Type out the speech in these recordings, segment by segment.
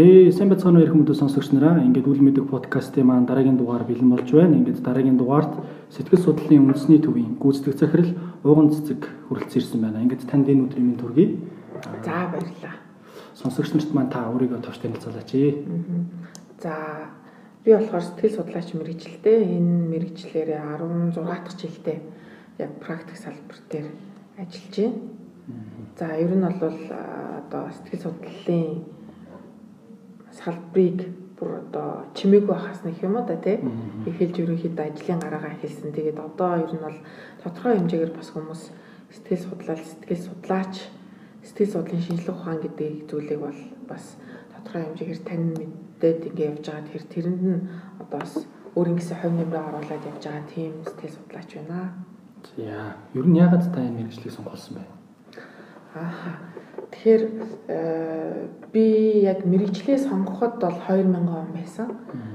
Ээ сайн бацгаана ирэх мэдээ сонсогч нараа ингээд үл мэдэг подкастын маань дараагийн дугаар бэлэн болж байна. Ингээд дараагийн дугаард сэтгэл судлалын үндэсний төвийн гүйцэтгэх захирал Уган цэцэг хүрэлцэн ирсэн байна. Ингээд танд энэ өдрийн минь төргий. За баярлалаа. Сонсогч нарт маань та өөрийгөө товч танилцуулаач. За би болохоор сэтгэл судлаач мэрэгчлээ. Энэ мэрэгчлэрээ 16 дахь жилдээ яг практик салбар дээр ажиллаж байна. За ер нь бол одоо сэтгэл судлалын салбарыг бүр одоо чимээгүй хаас нэг юм да тий эхэлж ерөнхийдөө ажлын гараагаа эхэлсэн. Тэгээд одоо ер нь бол тодорхой хэмжээгээр бас хүмүүс сэтгэл судлал, сэтгэл судлаач, сэтгэл судлалын шинжилгээ ухаан гэдэг зүйлийг бол бас тодорхой хэмжээгээр тань мэдээд ингэ явж байгаа. Тэгэхээр тэрэнд нь одоо бас өөрийн гэсэн хувь нэмрээ оруулаад явж байгаа тийм сэтгэл судлаач байна. За ер нь яагаад та энэ мэрэгжлийг сонгосон бэ? Аа Тэгэхээр э, би яг мэрэгчлээ сонгоход бол 2000 он байсан.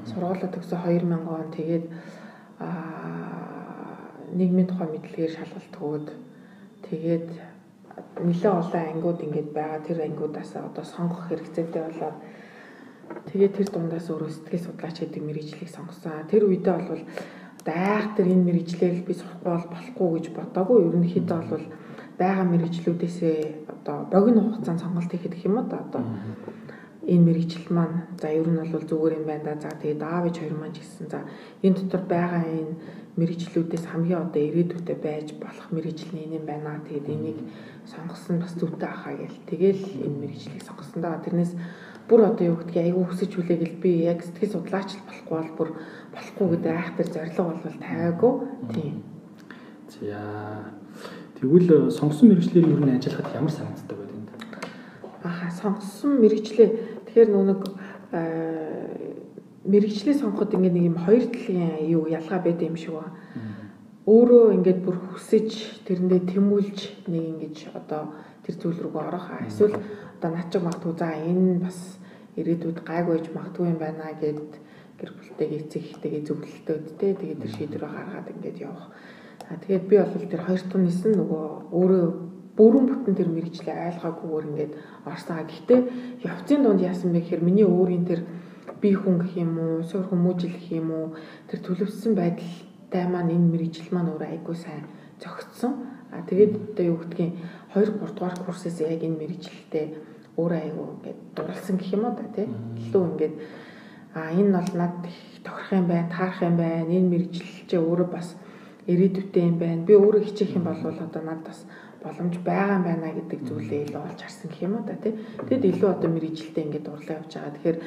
Сургуулаа төгсөө 2000 он тэгээд нийгмийн тухай мэдлэгээр шалгалт өгөөд тэгээд нэлээ олон ангиуд ингээд байгаа тэр ангиудаас одоо сонгох хэрэгцээтэй болоод тэгээд тэр дундаас өөрөө сэтгэл судлаач гэдэг мэрэгжлийг сонгосон. Тэр үедээ бол айх тэр энэ мэрэгжлээр би сурахгүй бол болохгүй гэж бодоагүй. Ерөнхийдөө бол байгаа мэрэгжлүүдээсээ одоо богино хугацаанд сонголт хийхэд гэх юм уу одоо энэ мэрэгжил маань за ер нь бол зүгээр юм байна да. За тэгээд аавч хоёр маань ч гэсэн за энэ дотор байгаа энэ мэрэгжлүүдээс хамгийн одоо ирээдүйдээ байж болох мэрэгжил нь юм байна. Тэгээд энийг сонгосон бас зүйтэй ахаа гэл. Тэгэл энэ мэрэгжлийг сонгосон да. Тэрнээс бүр одоо юу гэдгийг айгүй хүсэж хүлээгэл би яг сэтгэл судлаач болохгүй бол бүр болохгүй гэдэг айхтар зориг бол тавиагүй. Тийм. За Тэгвэл э, сонгосон мэрэгчлэр юу нэг ажиллахад ямар санагддаг байд энд? Аха сонгосон мэрэгчлээ тэгэхээр нүг мэрэгчлээ сонгоход ингээд нэг юм хоёр талын юу ялгаа байд юм шиг ба. Өөрөө ингээд бүр хүсэж тэрэндээ тэмүүлж нэг ингэж одоо тэр зүйл рүүгээ орох. Эсвэл одоо над чиг магтгүй за энэ бас ирээдүйд гайгүй байж магтгүй юм байна гэд гэр бүлтэйгээ эцэгтэйгээ зөвлөлтөөд те тэгээд тэр шийдвэрээ гаргаад ингээд явах тэгээд би бол тэр хоёр тун нисэн нөгөө өөрөө бүрэн бүтэн тэр мэрэгчлээ ойлгоогүйгээр ингээд орсаа. Гэхдээ явцын дунд яасан бэ гэхээр миний өөрийн тэр би хүн гэх юм уу, суур хүмүүжил гэх юм уу, тэр төлөвсөн байдалтай маань энэ мэрэгжил маань өөрөө айгүй сайн зөгцсөн. А тэгээд одоо юу гэдгийг 2 3 дугаар курсээс яг энэ мэрэгжилтэй өөрөө айгүй ингээд дурлсан гэх юм уу да тий. Илүү ингээд а энэ бол над тохирох юм байна, таарах юм байна. Энэ мэрэгжилчээ өөрөө бас ирээдүйтэй юм байна. Би өөрөө хичээх юм бол одоо надад бас боломж байгаа юм байна гэдэг зүйлээ илүү олж харсан гэх юм уу та тий. Тэгэд илүү одоо мэрэгжилтэй ингээд дурлаа явж байгаа. Тэгэхээр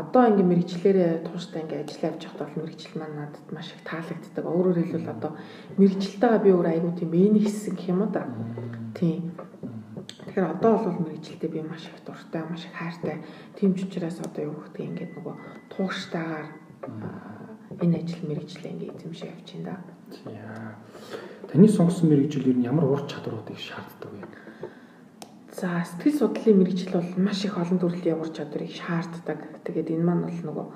одоо ингээд мэрэгчлэрээ тууштай ингээд ажиллаа явж байхад бол мэрэгжил маань надад маш их таалагддаг. Өөрөөр хэлбэл одоо мэрэгжилтэйгээ би өөр айгүй тийм энийг хийсэн гэх юм уу та. Тийм. Тэгэхээр одоо бол мэрэгжилтэй би маш их дуртай, маш их хайртай. Тийм ч учраас одоо юу тийм ингээд нөгөө туугштайгаар энэ ажил мэрэгчлээ ингээд эзэмшээ явж байна да. За. Таны сонгосон мэрэгжил ер нь ямар ур чадваруудыг шаарддаг вэ? За, сэтгэл судлалын мэрэгжил бол маш их олон төрлийн ур чадварыг шаарддаг. Тэгээд энэ маань бол нөгөө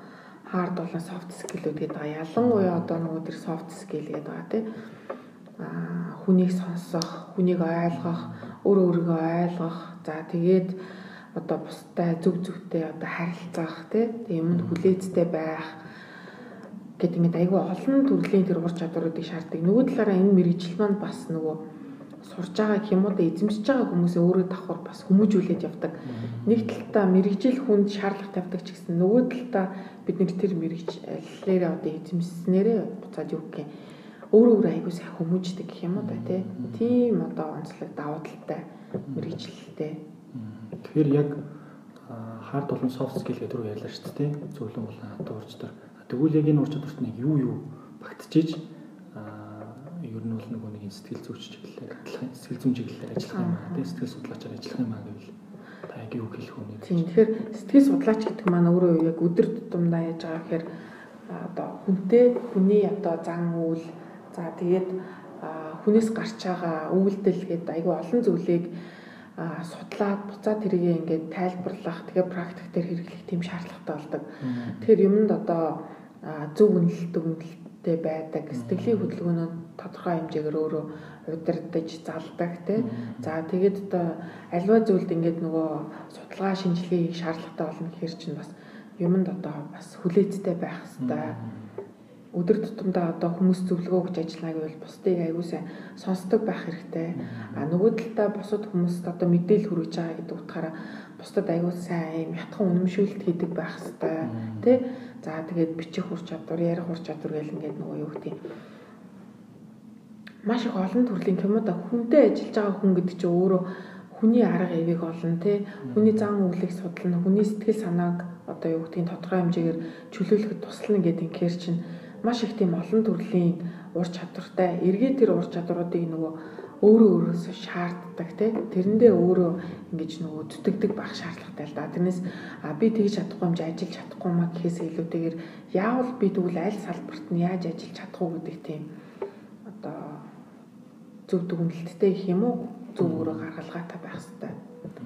hard болон soft skill-үүд гэдэг байгаа. Ялангуяа одоо нөгөө тэр soft skill гэдэг байгаа тийм аа хүнийг сонсох, хүнийг ойлгох, өөр өөрийгөө ойлгох. За тэгээд одоо бусдад зөв зөвтэй одоо харилцах тийм юмд хүлээцтэй байх гэт ингээд айгүй олон төрлийн тэр ур чадваруудыг шаарддаг. Нөгөө талаараа энэ мэрэгжил маань бас нөгөө сурж байгаа да эзэмшиж байгаа хүмүүсээ өөрөө давхар бас хүмүүжүүлээд явдаг. Нэг талдаа мэрэгжил хүнд шаардлага тавьдаг ч гэсэн нөгөө талдаа бид нэр тэр мэрэгжлээрээ одоо эзэмснээрээ буцаад юу гэх юм өөрөө өөрөө айгүй сайн хүмүүждэг гэх юм уу да тийм одоо онцлог давуу талтай мэрэгжилтэй. Тэгэхээр яг хард болон софт скил гэдэг рүү ярьлаа шүү дээ. Зөвлөн болон хатуу урчдаг Тэгвэл яг энэ ур чадварт нэг юу юу багтжиж аа ер нь бол нөгөө нэг сэтгэл зүйч чиглэлээр адилхан сэтгэл зүйн чиглэлээр ажиллах юм аа тийм сэтгэл судлаачаар ажиллах юм аа гэвэл та яг юу хэлэх үү? Тийм тэгэхээр сэтгэл судлаач гэдэг маань өөрөө яг өдөр тутамдаа яаж байгаа гэхээр одоо хүнтэй хүний одоо зан үйл за тэгээд хүнээс гарч байгаа үйлдэл гэдэг айгүй олон зүйлийг судлаад буцаад тэрийг ингээд тайлбарлах тэгээ практик дээр хэрэглэх тийм шаардлагатай болдог. Тэгэхээр юмд одоо зөв үнэлэлт өгнөлт тэй байдаг. Сэтгэлийн хөдөлгөөнөө тодорхой хэмжээгээр өөрөө удирдах, залдаг тий. За тэгээд одоо альва зүйлд ингээд нөгөө судалгаа шинжилгээ хийх шаардлагатай болно гэхэр чинь бас юмд одоо бас хүлээцтэй байх хэрэгтэй. Өдөр тутамдаа одоо хүмүүс зөвлөгөө өгч ажиллана гэвэл бусдыг аягуулсан сонсдог байх хэрэгтэй. А нөгөө талдаа бусад хүмүүст одоо мэдээлэл хүргэж байгаа гэдэг утгаараа бусдад аягүй сайн юм ятхан үнэмшүүлэлт хийдэг байх хэрэгтэй тий. За тэгээд бичих ур чадвар, ярих ур чадвар гэл ингээд нөгөө юу гэдэг маш их олон төрлийн кинода хүнтэй ажиллаж байгаа хүн гэдэг чинь өөрөө хүний арга эвийг олно тий. Хүний зан үйлийг судлана, хүний сэтгэл санааг одоо юу гэдгийг тодорхой хэмжээгээр чөлөөлөхөд туслана гэдэг инхээр чинь маш их тийм олон төрлийн ур чадвартай. Эргээ тэр ур чадваруудыг нөгөө өөрөө өөрөөсөө шаарддаг тий тэрэндээ өөрөө ингэж нөгөө зүтгэдэг байх шаардлагатай л да. Тэрнээс би тэгж чадахгүй юм чи ажиллаж чадахгүй маа гэхээс илүүтэйгээр яавал би тэгвэл аль салбарт нь яаж ажиллаж чадах уу гэдэг тийм одоо зөв дүгнэлттэй гэх юм уу зөв өөрөө гаргалгаатай байх хэрэгтэй.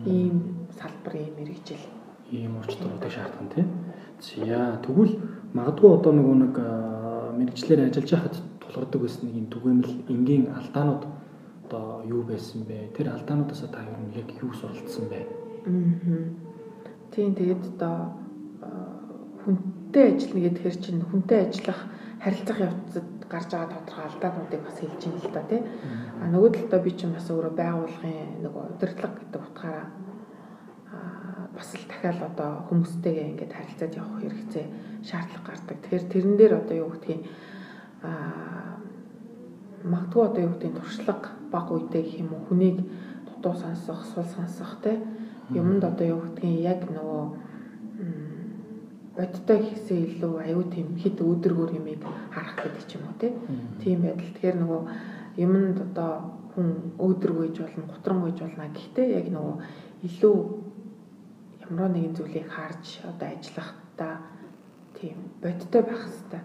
Ийм салбар ийм мэрэгжил. Ийм урчлуудыг шаардсан тий. За тэгвэл магадгүй одоо нөгөө нэг мэрэгчлэр ажиллаж байхад тулгардаг байсан нэг юм түгээмэл энгийн алдаанууд одоо юу байсан бэ? Тэр алдаануудаас та ер нь яг юу суралцсан бэ? Аа. Тийм тэгээд одоо хүнтэй ажиллана гэхээр чинь хүнтэй ажиллах харилцах явцад гарч байгаа тодорхой алдаануудыг бас хэлж ийн л да тий. А нөгөө талдаа би чинь бас өөрөө байгууллагын нөгөө удирдлага гэдэг утгаараа бас л дахиад одоо хүмүүстэйгээ ингээд харилцаад явах хэрэгцээ шаардлага гардаг. Тэгэхээр тэрэн дээр одоо юу гэдгийг аа магадгүй одоо юу гэдгийг туршлага баг үедээ гэх юм уу хүнийг дутуу сонсох, сул сонсох те юмд одоо юу гэдгийг яг нөгөө бодтой хийсээ илүү аюу тийм хит өөдргөр юмыг харах гэдэг ч юм уу тийм байдал. Тэгэхээр нөгөө юмд одоо хүн өөдрөг үйж болно, гутран үйж болно. Гэхдээ яг нөгөө илүү ямар нэгэн зүйлийг харж одоо ажиллахдаа тийм бодтой байх хэрэгтэй.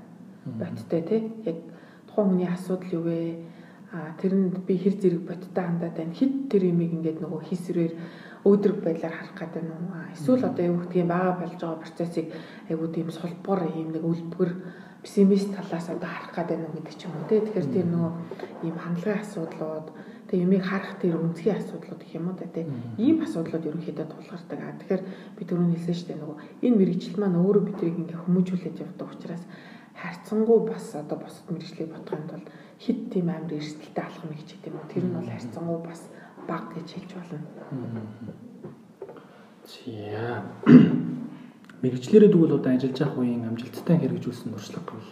Бодтой тий яг тухайн хүний асуудал юу вэ? А тэрэнд би хэр зэрэг бодтой хандаад байна. Хэд тэр юмыг ингээд нөгөө хийсвэрээр өөдрөг байдлаар харах гэдэг нь үү? Эсвэл одоо юу гэдгийг бага болж байгаа процессыг айгуу тийм сулбар юм нэг үлбгэр пессимист талаас одоо харах гэдэг нь гэдэг ч юм уу тий. Тэгэхээр тэр нөгөө ийм хандлагын асуудлууд тэг юмыг харах тэр үнцгийн асуудлууд гэх юм уу да тий. Ийм асуудлууд ерөнхийдөө тулгардаг. А тэгэхээр би түрүүн хэлсэн шүү дээ нөгөө энэ мэрэгжил маань өөрөө бидрийг ингээ хүмүүжүүлээд явдаг учраас харьцангуй бас одоо босод мэрэгжлийг бодохын тулд хит тийм амар эрсдэлтэй алхам ч гэдэм үү. Тэр нь бол харьцангуй бас баг гэж хэлж болно. За. Мэргэжлэрээ тэгвэл одоо ажиллаж явах үеийн амжилттай хэрэгжүүлсэн туршлага бол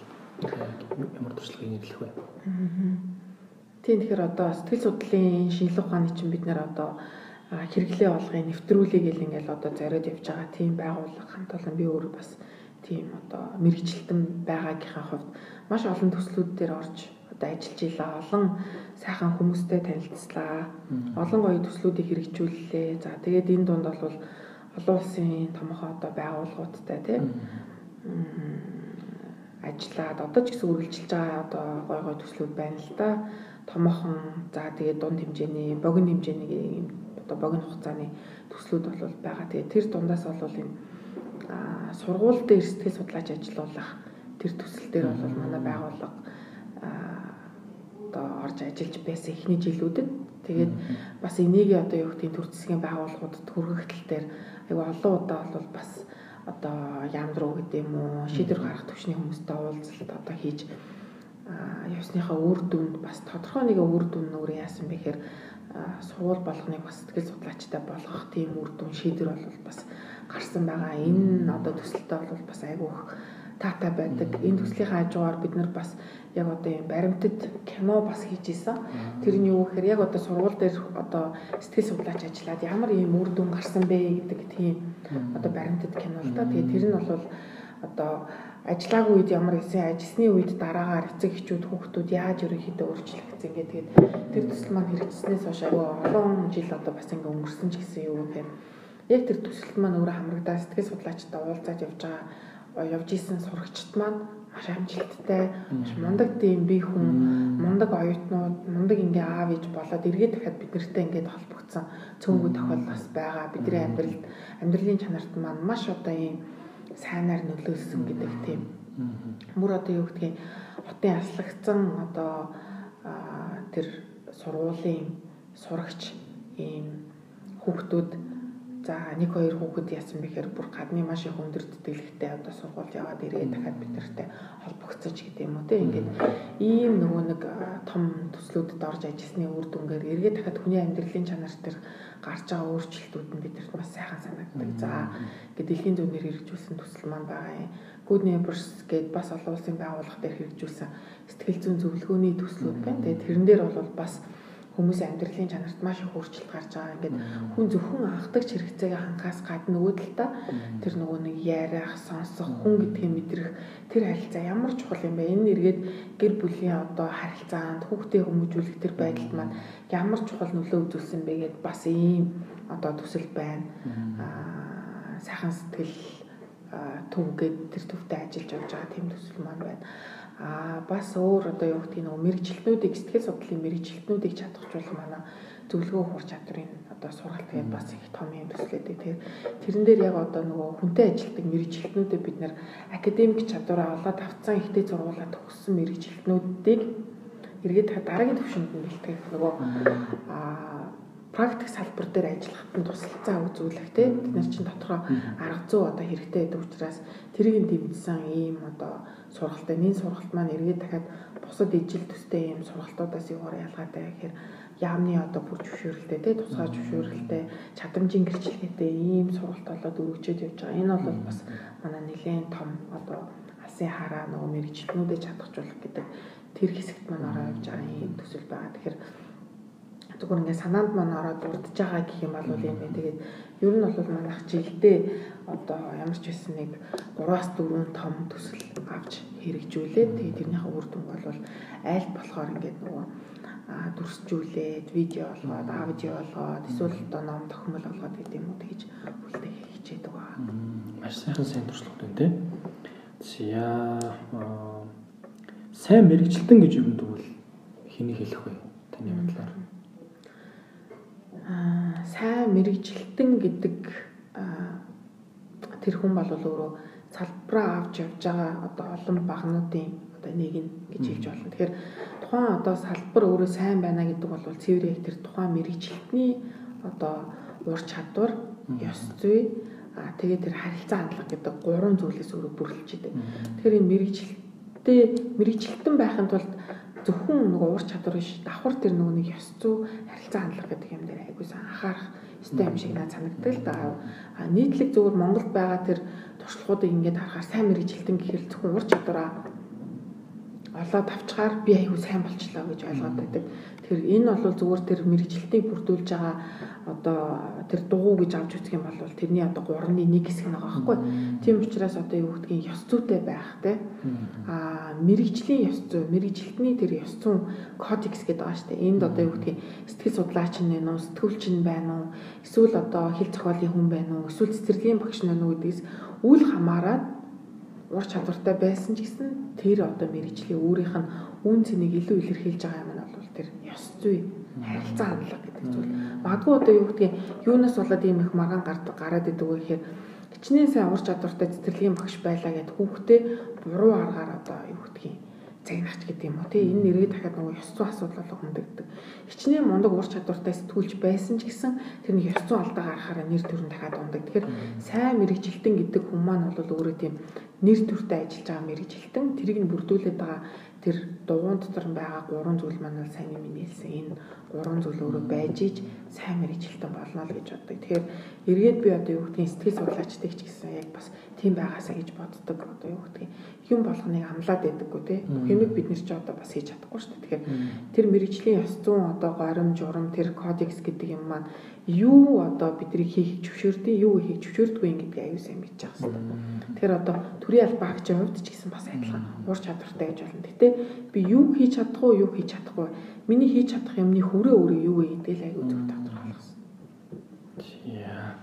ямар туршлагыг нэрлэх вэ? Тийм тэгэхээр одоо сэтгэл судлалын шинжилгээ ухааны чинь бид нэр одоо хэрэглээ олгын нэвтрүүлэг гэл ингээл одоо зориод явж байгаа тийм байгууллага хамт олон би өөрөө бас тийм одоо мэрэгчлэлтэн байгаагийнхаа хувьд маш олон төслүүд дээр орж одоо ажиллаж илаа. Олон сайхан хүмүүстэй танилцлаа. Олон гоё төслүүдийг хэрэгжүүллээ. За тэгээд энэ дунд бол олон улсын томхон одоо байгууллагуудтай тийм ажиллаад одоо ч гэсэн үргэлжилж байгаа одоо гой гой төслүүд байна л да. Томхон за тэгээд дунд хэмжээний богино хэмжээний одоо богино хугацааны төслүүд бол байгаа. Тэгээд тэр дундаас бол юм сургууль дээр сэтгэл судлаач ажиллуулах тэр төсөл дээр бол манай байгууллага одоо орж ажиллаж байсан эхний жилүүдэд. Тэгээд бас энийг одоо юу гэдгийг төр засгийн байгууллагуудад хүргэх тал дээр айгүй олон удаа бол бас одоо яамдруу гэдэг юм уу шийдвэр гаргах төвчний хүмүүстэй уулзалт одоо хийж явсныхаа үр дүнд бас тодорхой нэг үр дүн өөр яасан бэ гэхээр сургууль болгоныг бас сэтгэл судлаачтай болгох тийм үр дүн шийдвэр бол бас гарсан байгаа. Энэ одоо төсөлтөй бол бас айгүй таатай байдаг. Энэ төслийн хажуугаар бид нар бас яг одоо юм баримтат кино бас хийж исэн. Тэр нь юу гэхээр яг одоо сургууль дээр одоо сэтгэл судлаач ажиллаад ямар ийм үр дүн гарсан бэ гэдэг тийм одоо баримтат кино л да. Тэгээд тэр нь бол одоо ажиллаагүй үед ямар гэсэн ажилласны үед дараагаар эцэг эхчүүд хүүхдүүд яаж ерөнхийдөө өөрчлөгдсөн ингээд тэгээд тэр төсөл маань хэрэгжснээс хойш аюу олон жил одоо бас ингээ өнгөрсөн ч гэсэн юу гэхээр яг тэр төсөлт маань өөрөө хамрагдаа сэтгэл судлаачтай уулзаад явж байгаа явж исэн сурагчд маань маш амжилттай. Маш мундаг тийм бие хүн мундаг оюутнууд мундаг ингээ аав ээж болоод эргээд дахиад бид нартай ингээд холбогдсон. Цөөнгөө тохиол бас байгаа. Бидний амьдралд амьдралын чанарт маань маш одоо ийм сайнаар нөлөөлсөн гэдэг тийм. Мөр одоо юу гэдгийг хотын аслагдсан одоо тэр сургуулийн сурагч ийм хүүхдүүд за нэг хоёр хүүхэд яасан бэхээр бүр гадны маш их өндөр тэтгэлэгтэй одоо сургууль яваад ирээ дахиад бид нартай холбогцож гэдэг юм уу те ингээд ийм нөгөө нэг том төслүүдэд орж ажилласны үр дүнгээр эргээд дахиад хүний амьдралын чанар дээр гарч байгаа өөрчлөлтүүд нь бидэрт бас сайхан санагддаг. За ингээд дэлхийн зөвнөр хэрэгжүүлсэн төсөл маань байгаа юм. Good Neighbors гээд бас олон улсын байгууллага дээр хэрэгжүүлсэн сэтгэл зүйн зөвлөгөөний төслүүд байна. Тэгээ тэрэн дээр бол бас хүмүүсийн амьдралын чанарт маш их өөрчлөлт гарч байгаа. Ингээд хүн зөвхөн анхдагч хэрэгцээг хангахаас гадна нөгөө талдаа тэр нөгөө нэг яриах, сонсох, хүн гэдгийг мэдрэх тэр харилцаа ямар чухал юм бэ? Энэ нэргээд гэр бүлийн одоо харилцаанд хүүхдээ хүмүүжүүлэх тэр байдалд маань ямар чухал нөлөө үзүүлсэн бэ гэд бас ийм одоо төсөл байна. Аа сайхан сэтгэл төв гээд тэр төвтэй ажиллаж явж байгаа тийм төсөл маань байна. Аа бас өөр одоо юу гэдгийг нөгөө мэрэгчлэтнүүдийг сэтгэл судлалын мэрэгчлэтнүүдийг чадахжуулах манай зөвлөгөө хур чадрын одоо сургалт тэгээд бас их том юм төслөөдөө тэр тэрэн дээр яг одоо нөгөө хүнтэй ажилтдаг мэрэгчлэтнүүдэд бид нэр академик чадвараа олоод авцсан ихтэй зургуулаа төгссөн мэрэгчлэтнүүдийг эргээд дараагийн төвшөнд нь бэлтгэх нөгөө аа практик салбар дээр ажиллахад нь тусалцаа үзүүлэх тийм бид нар чинь дотроо арга зүй одоо хэрэгтэй байдаг учраас тэрийг дэмжсэн ийм одоо сургалтай энэ сургалт маань эргээд дахиад бусад ижил төстэй ийм сургалтуудаас юугаар ялгаатай гэхээр яамны одоо бүр зөвшөөрөлтэй тий тусгай зөвшөөрөлтэй чадамжийн гэрчлэгээтэй ийм сургалт болоод өргөжөд явж байгаа. Энэ бол бас манай нэгэн том одоо алсын хараа нөгөө мэрэгчлэнүүдэд чадахжуулах гэдэг тэр хэсэгт маань ороо явж байгаа ийм төсөл байгаа. Тэгэхээр зүгээр ингээд санаанд маань ороод урдж байгаа гэх юм бол юм байна. Тэгээд ер нь бол манайх жилдээ одоо ямар ч байсан нэг 3-аас 4 том төсөл авч хэрэгжүүлээд тэгээд тэрнийхээ үр дүн бол аль болохоор ингээд нөгөө дүрсжүүлээд видео болгоод аудио болгоод эсвэл одоо ном тохиомол болгоод гэдэг юм уу тэгж үлдээх хичээд байгаа. Маш сайхан сайн туршлага байна тий. За сайн мэрэгчлэн гэж юу гэдэг бол хэнийг хэлэх вэ? Таны бодлоор сайн мэрэгжилтэн гэдэг тэр хүн бол өөрөө салбараа авч явж байгаа одоо олон багнуудын одоо нэг нь гэж хэлж болно. Тэгэхээр тухайн одоо салбар өөрөө сайн байна гэдэг бол яг тэр тухайн мэрэгжилтний одоо ур чадвар, ёс зүй, а тэгээд тэр харилцаа хандлага гэдэг гурван зүйлээс өөрөө бүрлж идэг. Тэгэхээр энэ мэрэгжилттэй мэрэгжилтэн байхын тулд зөвхөн нөгөө ур чадвар биш давхар тэр нөгөө нэг ёс зүй харилцаа хандлага гэдэг юм дээр айгүйс анхаарах ёстой юм шиг надад санагддаг л да. А нийтлэг зөвхөн Монголд байгаа тэр туршлагуудыг ингээд харахаар сайн мэрэгжилтэн гэхэл зөвхөн ур чадвараа олоод авчгаар би аягүй сайн болчлоо гэж ойлгоод байдаг. Тэгэхээр энэ бол зүгээр тэр мэрэгжилтийг бүрдүүлж байгаа одоо тэр дугуй гэж авч үзэх юм бол тэрний одоо 3-ны 1 хэсэг нэг байгаа байхгүй. Тийм учраас одоо юу гэдгийг ёс зүйтэй байх те. Аа мэрэгжлийн ёс зүй, мэрэгжилтний тэр ёс зүйн кодекс гэдэг байгаа шүү дээ. Энд одоо юу гэдгийг сэтгэл судлаач байна уу, сэтгүүлч нь байна уу, эсвэл одоо хил зохиолын хүн байна уу, эсвэл цэцэрлэгийн багш байна уу гэдгээс үл хамааран ур чадвартай байсан ч гэсэн тэр одоо мэрэгжлийн өөрийнх нь үн цэнийг илүү илэрхийлж байгаа юм нь бол тэр ёс зүй харилцаа хандлага гэдэг зүйл. Магадгүй одоо юу гэдгийг юунаас болоод ийм их маргаан гардаг гараад идэг вэ гэхээр хичнээн сайн ур чадвартай цэцэрлэгийн багш байлаа гэд хүүхдээ буруу аргаар одоо юу гэдгийг загнахч гэдэг юм уу тий энэ нэрээ дахиад нөгөө ёс зүйн асуудал болго хөндөгдөг. Хичнээн мундаг ур чадвартай сэтгүүлч байсан ч гэсэн тэр нэг ёс зүйн алдаа гаргахаараа нэр төрн дахиад ундаг. Тэгэхээр сайн мэрэгжилтэн гэдэг хүмүүс маань бол өөрөө тийм нэр төртэй ажиллаж байгаа мэрэгжилтэн тэрийг нь бүрдүүлээд байгаа тэр дугуун дотор байгаа гурван зүйл маань бол сайн юм нээлсэн энэ гурван зүйл өөрөө байж иж сайн мэрэгжилтэн болно л гэж боддог. Тэгэхээр эргээд би одоо юу гэдгийг сэтгэл судлаачдыг ч гэсэн яг бас тийм байгаасаа гэж боддог. Одоо юу гэдгийг юм болгоныг амлаад байдаггүй. Бүх юмыг бид нэр чи одоо бас хийж чадахгүй шүү дээ. Тэгэхээр тэр мэрэгжлийн ёс зүйн одоо горим журам тэр кодекс гэдэг юм маань юу одоо бидний хийх зөвшөөрдөг юу хийх зөвшөөрдөггүй гэдгийг аюу сайн мэдчих хэвээр. Тэгэхээр одоо төрийн албаагчийн хувьд ч гэсэн бас адилхан ур чадвартай гэж болно. Гэтэ би юу хийж чадах уу юу хийж чадахгүй миний хийж чадах юмны хүрээ өөрөө юу вэ гэдгийг л аюу зөв тодорхойлсон. Яа.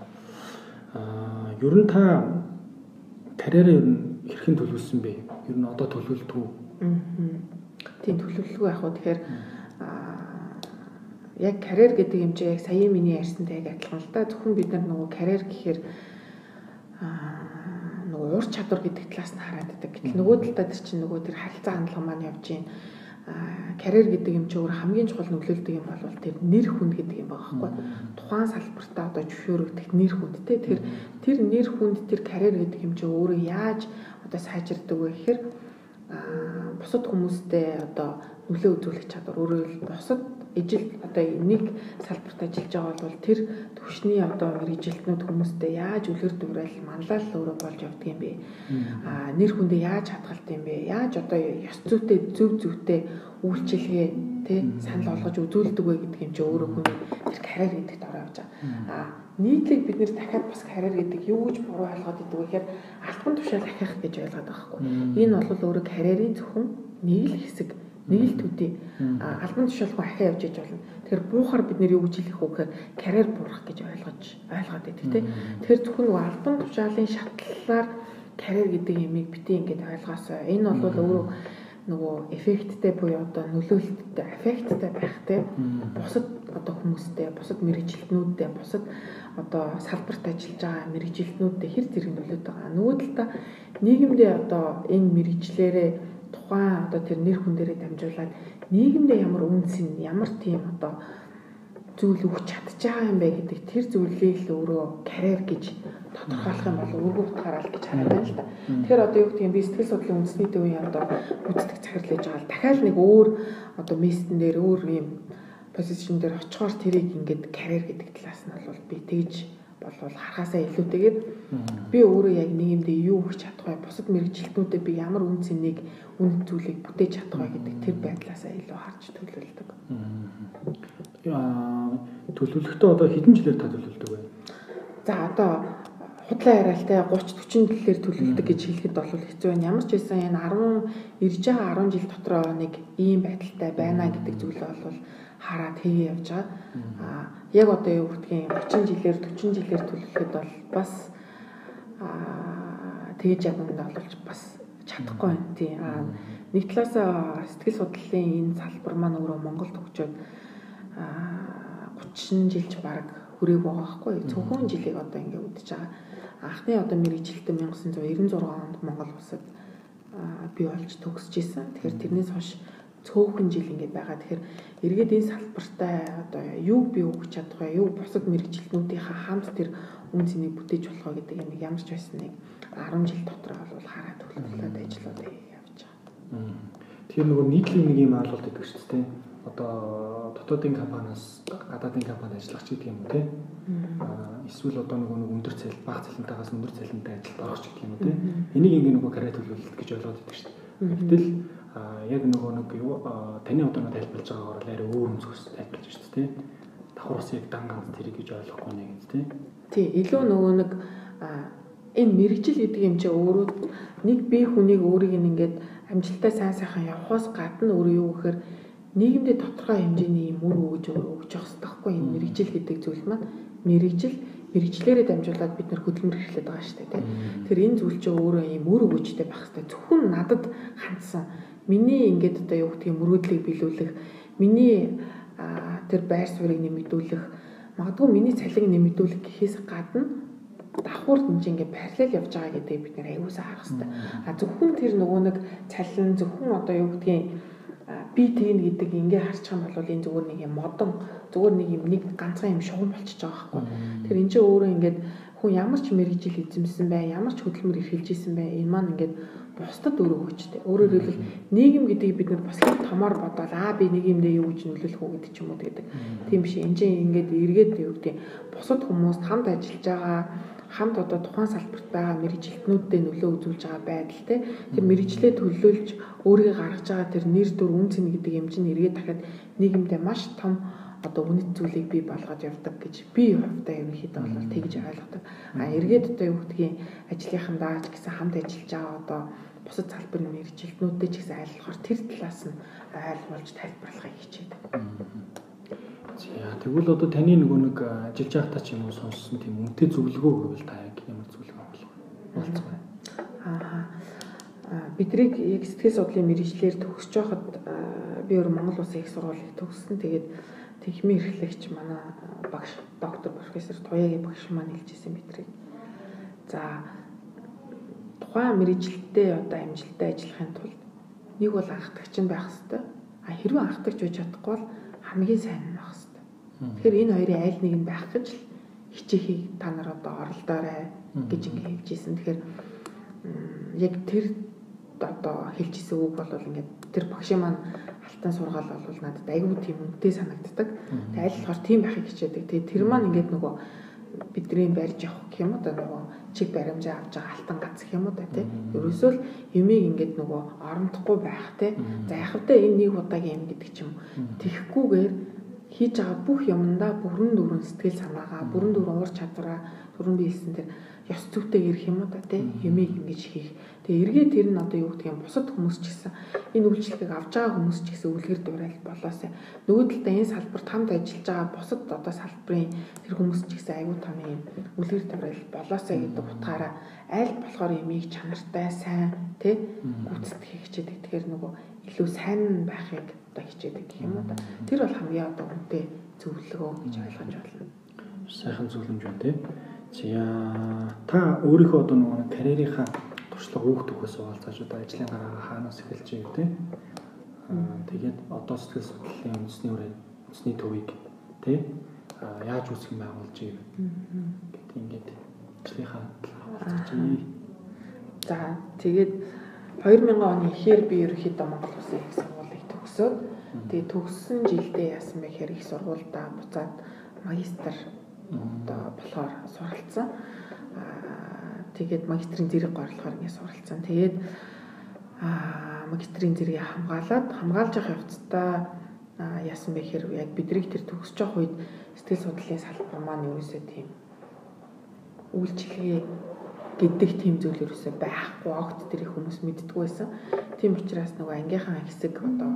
Аа, ер нь та карьераа ер нь хэрхэн төлөвлөсөн бэ? Ер нь одоо төлөвлөдгүү. Аа. Тийм төлөвлөгүй яг хөө тэгэхээр яг карьер гэдэг чи яг сая миний ярьсантай яг адилхан л да. Зөвхөн бид нар нөгөө карьер гэхээр аа нөгөө ур чадвар гэдэг талаас нь хараад байдаг. Гэтэл нөгөө талдаа тэр чинь нөгөө тэр харилцаа хандлага маань явж гин карьер гэдэг юм чи өөр хамгийн чухал нөлөөлдөг юм бол тэр нэр хүнд гэдэг юм байгаа байхгүй. Тухайн салбартаа одоо зөвшөөрөгдөх нэр хүнд те тэр тэр нэр хүнд тэр карьер гэдэг юм чи өөрөө яаж одоо сайжирдаг вэ гэхээр бусад хүмүүстэй одоо нөлөө үзүүлэх чадвар өөрөөр бусад ижил одоо нэг салбарт ажиллаж байгаа бол тэр төвшний одоо мэрэгжилтнүүд хүмүүстэй яаж үлгэр дуурайл манлал өөрөө болж явдаг юм бэ? Аа нэр хүндээ яаж хадгалт юм бэ? Яаж одоо ёс зүйтэй зөв зүйтэй үйлчилгээ тий санал олгож үзүүлдэг вэ гэдэг юм чи өөрөө хүний тэр карьер гэдэгт ороо явж байгаа. Аа нийтлэг бид нэр дахиад бас карьер гэдэг юу гэж буруу ойлгоод идэг вэ гэхээр альбан тушаал ахих гэж ойлгоод байгаа хгүй. Энэ бол өөрөө карьерийн зөвхөн нэг л хэсэг нэг л төдий альбан тушаалгүй ахиа явж иж болно. Тэгэхээр буухаар бид нэр юу гэж хэлэх вэ гэхээр карьер буурах гэж ойлгож ойлгоод байдаг тийм. Тэгэхээр зөвхөн нөгөө альбан тушаалын шатлалаар карьер гэдэг ямиг бити ингээд ойлгоосоо. Энэ бол өөрөө нөгөө эффекттэй буюу одоо нөлөөлөлттэй эффекттэй байхтай бусад одоо хүмүүстэй бусад мэрэгжилтнүүдтэй бусад одоо салбарт ажиллаж байгаа мэрэгжилтнүүдтэй хэр зэрэг нөлөөд байгаа. Нөгөө талдаа нийгэмдээ одоо энэ мэрэгчлэрээ тухайн одоо тэр нэр хүн дээрээ дамжуулаад нийгэмдээ ямар үнс нь ямар тийм одоо зүйл өгч чадчих байгаа юм бэ гэдэг тэр зүйлээ л өөрөө карьер гэж тодорхойлох юм бол өргө утгаараа л гэж хараад байна л да. Тэгэхээр одоо юу гэдэг юм би сэтгэл судлалын үндэсний төвийн одоо захирал хийж байгаа л дахиад нэг өөр одоо мессен дээр өөр юм позишн дээр очихоор тэрийг ингээд карьер гэдэг талаас нь бол би тэгж болвол харахаасаа илүүтэйгээр би өөрөө яг нийгэмдээ юу хийж чадах вэ? Бусад мэрэгжилтнүүдэд би ямар үн цэнийг үн зүйлийг бүтээж чадах вэ гэдэг тэр байдлаасаа илүү харж төлөвлөдөг. Аа төлөвлөхдөө одоо хэдэн жилээр та төлөвлөдөг вэ? За одоо худлаа яриалтай 30 40 жилээр төлөвлөдөг гэж хэлэхэд бол хэцүү байна. Ямар ч байсан энэ 10 ирж байгаа 10 жил дотроо нэг ийм байдалтай байна гэдэг зүйлээ бол хараад хийгээ явж байгаа. Аа яг одоо юу гэдгийг 30 жилээр 40 жилээр төлөвлөхөд бол бас аа тэгж яганд олж бас чадахгүй байна тий. Аа нэг талаас сэтгэл судлалын энэ салбар маань өөрөө Монголд хөгжөөд аа 30 жилч баг хүрээг байгаа байхгүй. Цөөхөн жилиг одоо ингэ үдэж байгаа. Анхны одоо мэрэгжилтэн 1996 онд Монгол улсад бий болж төгсөж исэн. Тэгэхээр тэрнээс хойш цөөхөн жил ингээд байгаа. Тэгэхээр эргээд энэ салбартай одоо юу бий өгч чадах вэ? Юу бусад мэрэгжилтнүүдийнхаа хамт тэр үн цэнийг бүтээж болох вэ гэдэг нэг ямар ч байсан нэг 10 жил дотор бол хараад төлөвлөлөөд ажиллаад явж байгаа. Тэгэхээр нөгөө нийтлийн нэг юм ойлголт өгдөг шүү дээ. Одоо дотоодын компаниас гадаадын компанид ажиллах ч гэдэг юм уу. Аа эсвэл одоо нөгөө нэг өндөр цалин, бага цалинтайгаас өндөр цалинтай ажилд орох ч гэдэг юм уу те. Энийг ингээ нөгөө карьер төлөвлөлт гэж ойлгоод байдаг шүү дээ. Гэтэл яг нөгөө нэг юу таны одоо нэг тайлбарлаж байгаагаар л арай өөр өнцгөөс тайлбарлаж байна шүү дээ. Давхар ус яг дан ганц тэрийг гэж ойлгохгүй нэ гэж тий. Тий, илүү нөгөө нэг энэ мэрэгжил гэдэг юм чи өөрөө нэг бие хүнийг өөрийг ингээд амжилттай сайн сайхан явахаас гадна өөрөө юу гэхээр нийгэмдээ тодорхой хэмжээний юм үр өгж өгч явах хэрэгтэй байхгүй энэ мэрэгжил гэдэг зүйл маань мэрэгжил мэрэгчлэрээ дамжуулаад бид нар хөдөлмөр эхлэхэд байгаа шүү дээ. Тэгэхээр энэ зүйл чинь өөрөө юм үр өгөөжтэй байх хэрэгтэй. Зөвхөн надад хандсан миний ингээд одоо юу гэдгийг мөрөөдлийг биелүүлэх, миний тэр байр суурийг нэмэгдүүлэх, магадгүй миний цалиг нэмэгдүүлэх гэхээс гадна давхар хэмжээ ингээ параллел явж байгаа гэдэг бид нэр аюусаа харах хэрэгтэй. А зөвхөн тэр нөгөө нэг цалин зөвхөн одоо юу гэдгийг би тэгнэ гэдэг ингээ харчих юм бол энэ зүгээр нэг юм модон зүгээр нэг юм нэг ганцхан юм шугам болчихж байгаа байхгүй. Тэгэхээр энэ чинь өөрөө ингээд хүн ямар ч мэрэгжил эзэмсэн бай, ямар ч хөдөлмөр эрхэлж исэн бай, энэ маань ингээд бусдад өөрөө өгчтэй. Өөрөөр хэлбэл нийгэм гэдгийг бид нар бас их томоор бодоод аа би нэг юмдээ юу гэж нөлөөлөх үү гэдэг ч юм уу гэдэг. Тийм биш. Энд чинь ингээд эргээд юу гэдэг бусад хүмүүст хамт ажиллаж байгаа хамт одоо тухайн салбарт байгаа мэрэгжилтнүүдтэй нөлөө үзүүлж байгаа байдал те тэр мэрэгчлээ төлөөлж өөрийгөө гаргаж байгаа тэр нэр дөр үн цэн гэдэг юм чинь эргээд дахиад нийгэмдээ маш том одоо үнэт зүйлийг бий болгоод явдаг гэж би хувьдаа ерөнхийдөө бол тэгж ойлгодог. А эргээд одоо юу гэдгийг ажлынхандаа ч гэсэн хамт ажиллаж байгаа одоо бусад салбарын мэрэгжилтнүүдтэй ч гэсэн айлхаар тэр талаас нь ойлгуулж тайлбарлахыг хичээдэг. За тэгвэл одоо таны нөгөө нэг ажиллаж байхдаа ч юм уу сонссон тийм үнэтэй зөвлөгөө гэвэл та яг ямар зөвлөгөө болов уу? Аа бидрийг яг сэтгэл судлалын мэрэгчлэр төгсөж байхад би өөр Монгол Улсын их сургуулийг төгссөн. Тэгээд техникийн эрхлэгч манай багш доктор профессор Туяагийн багш маань хэлжсэн бидрийг. За тухайн мэрэгжилтэд одоо амжилттай ажиллахын тулд нэг бол анхдагч нь байх хэрэгтэй. А хэрвээ анхдагч байж чадахгүй бол хамгийн сайн нь байх хэрэгтэй. Тэгэхээр энэ хоёрын айл нэг нь байх гэж л хичээхийг та нар одоо оролдоорой гэж ингэ хэлж ийсэн. Тэгэхээр яг тэр одоо хэлж исэн үг бол ингээд тэр багшийн маань алтан сургаал бол надад айгүй тийм үнэтэй санагддаг. Тэгээ аль болохоор тийм байхыг хичээдэг. Тэгээ тэр маань ингээд нөгөө бидний барьж явах гэх юм уу да нөгөө чиг баримжаа авч байгаа алтан гац гэх юм уу да тий. Ерөөсөө л юмыг ингээд нөгөө оромдохгүй байх тий. За хэвдээ энэ нэг удаагийн юм гэдэг ч юм. Тэххгүйгээр хийж байгаа бүх юмдаа бүрэн дүүрэн сэтгэл санаагаа, бүрэн дүүрэн уур чадвараа, түрүүн би хэлсэн тэр ёс зүйтэйг ирэх юм уу да тий. Юмыг ингэж хийх. Тэгээ эргээ тэр нь одоо юу юм бусад хүмүүс ч гэсэн энэ үйлчлэгийг авч байгаа хүмүүс ч гэсэн үлгэр дуурайл болоосаа нөгөө талдаа энэ салбарт хамт ажиллаж байгаа бусад одоо салбарын тэр хүмүүс ч гэсэн аюу таны юм үлгэр дуурайл болоосаа гэдэг утгаараа аль болохоор ямиг чанартай сайн тий гүйцэтгэх хичээдэг. Тэгэхээр нөгөө илүү сайн байхыг одоо хичээдэг гэх юм уу да. Тэр бол хамгийн одоо үнэтэй зөвлөгөө гэж ойлгож байна. Сайхан зөвлөмж байна тий. За та өөрийнхөө одоо нөгөө карьерийнхаа туршлага өөх төхөөс уулзаж одоо ажлын гараагаа хаанаас эхэлж байв те. Тэгээд одоо сэтгэл судлалын үндэсний үрээ үндэсний төвийг те яаж үүсгэн байгуулж ив гэдэг. Ингээд ажлынхаа уулзаж ий. За тэгээд 2000 оны ихээр би ерөөхдөө Монгол Улсын их сургуулийг төгсөөд тэгээд төгссөн жилдээ яасан бэ гэхээр их сургуультай буцаад магистр одоо болохоор суралцсан. Тэгээд магистрийн зэрэг горлохоор ингэ суралцсан. Тэгээд магистрийн зэргийг хамгаалаад хамгаалж явах явцдаа яасан бэ гэхээр яг бидрийг тэр төгсөж явах үед сэтгэл судлалын салбар маань ерөөсөө тийм үйлчлэгээ гэдэг тийм зүйл ерөөсөө байхгүй огт тэр их хүмүүс мэддэггүй байсан. Тийм учраас нөгөө ангийнхаа хэсэг одоо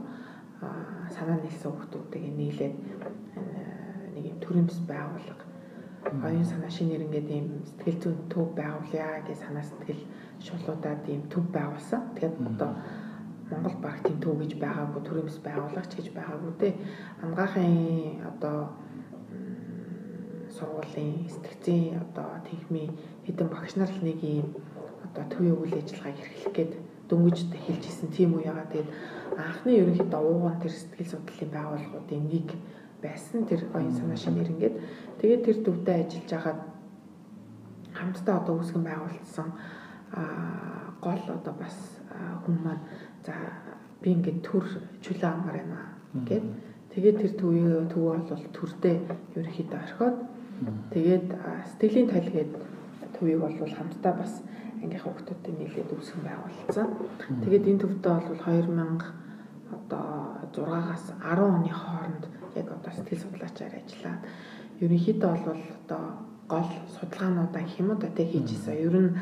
санаа нийлсэн хүмүүстэйгээ нийлээд нэг юм бас байгуулга оюун санаа шинээр ингээд ийм сэтгэл зүйн төв байгуулъя гэж санаа сэтгэл шулуудаад ийм төв байгуулсан. Тэгэхээр одоо Монгол баг тийм төв гэж байгаагүй төрөөмс байгуулагч гэж байгаагүй те. Ангаахын одоо сургуулийн сэтгцийн одоо техникийн хэдэн багш нар л нэг ийм одоо төвийн үйл ажиллагааг эрхлэх гээд дөнгөжтэй хэлж исэн тийм үе яагаад тэгээд анхны ерөнхийдөө ууган тэр сэтгэл судлалын байгууллагуудын нэг байсан. Тэр оюун санаа шинээр ингээд тэгээд тэр төвдөө ажиллаж хагаад хамтдаа одоо үүсгэн байгуулсан гол одоо бас хүн маань за би ингээд төр чөлөө амгаар байна гэд. Тэгээд тэр төвөө төв бол төрдөө ерөөхдөө орхиод. Тэгээд сэтгэлийн тал гээд төвийг бол хамтдаа бас ангийнхаа хүмүүстэй нийлээд үүсгэн байгуулсан. Тэгээд энэ төвдөө бол 2000 одоо 6-аас 10 оны хооронд яг одоо сэтгэл судлаачаар ажиллаад ерөнхийдөө бол одоо гол судалгаануудаа уу та тэг хийжсэн. Ер нь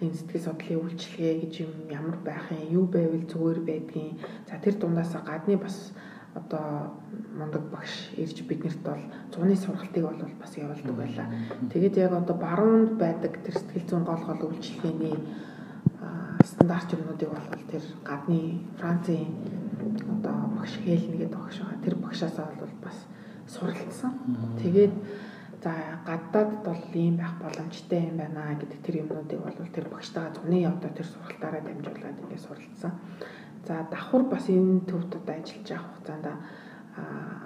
энэ сэтгэл судлалын үйлчилгээ гэж юм ямар байх юм, юу байвал зүгээр байдгийн. За тэр дундаасаа гадны бас одоо мундаг багш ирж биднэрт бол зуны сургалтыг бол бас явуулдаг байлаа. Тэгээд яг одоо баруунд байдаг тэр сэтгэл зүйн гол гол үйлчилгээний стандарт юмнуудыг бол тэр гадны Францын одоо багш Хелн гэдэг багш байгаа. Тэр багшаасаа бол бас суралцсан. Тэгээд за гадаадд бол ийм байх боломжтой юм байна гэдэг тэр юмнуудыг бол тэр багштайгаа зуны одоо тэр сургалтаараа дамжуулаад ингээд суралцсан. За давхар бас энэ төвд одоо ажиллаж явах хугацаанд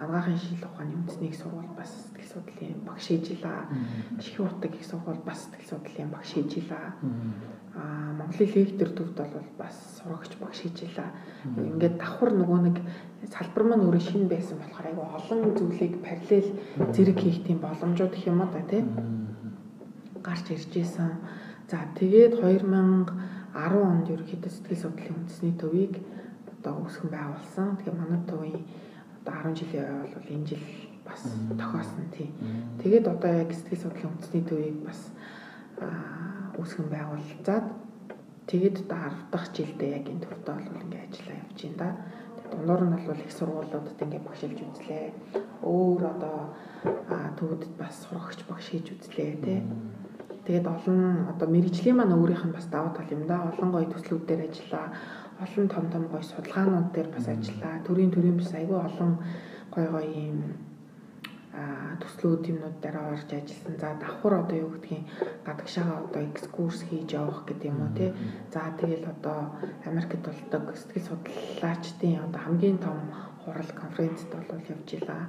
аргаахын шил ухааны үндэснийг сурвал бас сэтгэл судлалын багш хийжилаа. Чихэн утаг их сурвал бас сэтгэл судлалын багш хийжилаа. Аа Монголын лектор төвд бол бас сурагч багш хийжилаа. Ингээд давхар нөгөө нэг салбар маань өөрөө шинэ байсан болохоор айгүй олон зүйлийг параллел зэрэг хийх тийм боломжууд их юм а да тий. гарч ирж исэн. За тэгээд 2010 онд ерөнхийдөө сэтгэл судлалын үндэсний төвийг одоо үүсгэн байгуулсан. Тэгээ манай төвийн одоо 10 жилийн бол энэ жил бас тохиосон тий. Тэгээд одоо яг сэтгэл судлалын үндэсний төвийг бас үүсгэн байгуулцаад тэгээд одоо 10 дахь жилдээ яг энэ төвдөө бол ингээ ажиллаа явж байна да. Дундуур нь бол их сургуулиудад ингээ багшилж үзлээ. Өөр одоо төвдөд бас сурагч багш хийж үзлээ тий. Тэгээд олон одоо мэрэгжлийн маань өөрийнх нь бас даваа тал юм да. Олон гоё төслүүдээр ажиллаа олон том том гоё судалгаанууд дээр бас ажиллаа. Төрийн төрийн бас айгүй олон гоё гоё юм төслүүд юмнууд дээр орж ажилласан. За давхар одоо юу гэдгийг гадагшаага одоо экскурс хийж явах гэдэг юм уу тий. За тэгэл одоо Америкт болдог сэтгэл судлаачдын одоо хамгийн том хурал конференцд бол явж илаа.